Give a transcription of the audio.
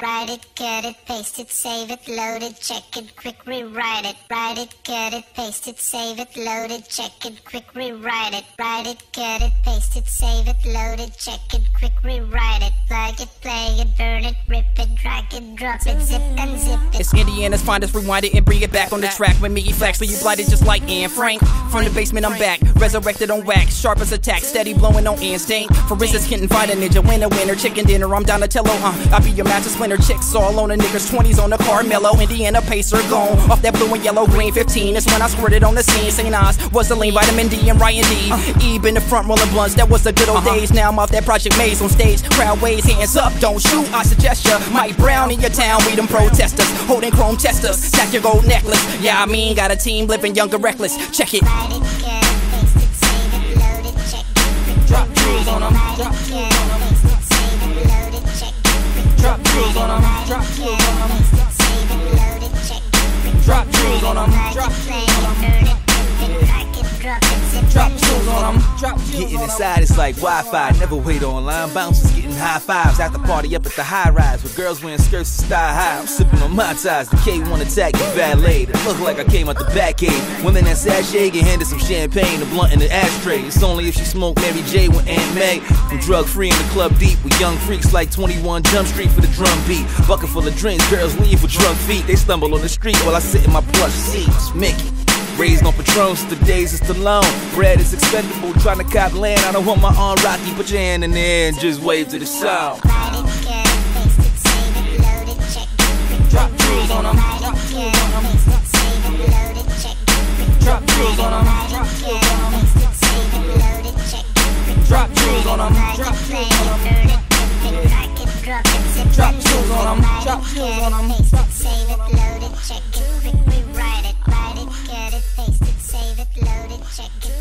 Write it, cut it, paste it, save it, load it, check it, quick rewrite it. Write it, cut it, paste it, save it, load it, check it, quick rewrite it. Write it, cut it, paste it, save it, load it, check it, quick rewrite it. Plug it, play it, burn it, rip it, drag it, drop it, zip and zip it. It's Indiana's finest, rewind it and bring it back on the track. With me, flex, so you blighted just like Anne Frank. From the basement, I'm back, resurrected on wax, sharp as attack, steady blowing on instinct. For instance, find a ninja, winner, winner, chicken dinner. I'm Donatello, uh, I'll be your mattress winner, chicks all on the niggas, 20s on the Carmelo, Indiana Pacer gone off that blue and yellow, green 15. That's when I squirted on the scene. St. Nas was the lean, vitamin D and Ryan D. Eve in the front rolling blunts, that was the good old days. Now I'm off that Project Maze on stage, crowd waves, hands up, don't shoot. I suggest ya, Mike Brown in your town, we them protesters, holding chrome testers, stack your gold necklace. Yeah, I mean, got a team living young and reckless. Check it. Write it, cut it, paste it, save it, load it, check it, quick Drop jewels it. on 'em, Write it, drop cut it, paste it, save it, load it, check it, quick Drop rewrite jewels on 'em, drop jewels on it. 'em, drop jewels Getting inside it's like Wi-Fi, never wait online. Bouncers getting high fives after party up at the high rise with girls wearing skirts and thigh high. I'm sipping on Mai Tais, the K1 attack is valet. Look like I came out the back gate. Women that sachet get handed some champagne, a blunt in the ashtray. It's only if she smoke Mary J with Aunt May. I'm drug free in the club deep with young freaks like 21 Jump Street for the drum beat. Bucket full of drinks, girls leave with drunk feet. They stumble on the street while I sit in my plush seat. Mickey. Raised on Patron the days is Stallone. Bread is expendable, trying to cop land. I don't want my arm rocky. Put your hand in the air and just wave to the sound. Write it, cut it, paste it, save it, load it, check it, quick Drop jewels on 'em, drop jewels on 'em. paste it, save it, load it, check it, quick Drop jewels on 'em, drop jewels on 'em. paste it, save it, load it, check it, quick Drop jewels on 'em, drop jewels on 'em. burn it, rip it, drag it, drop it, zip Drop and jewels on it. 'em, Write drop jewels on it, 'em. paste it, save it, load it, check it, check it.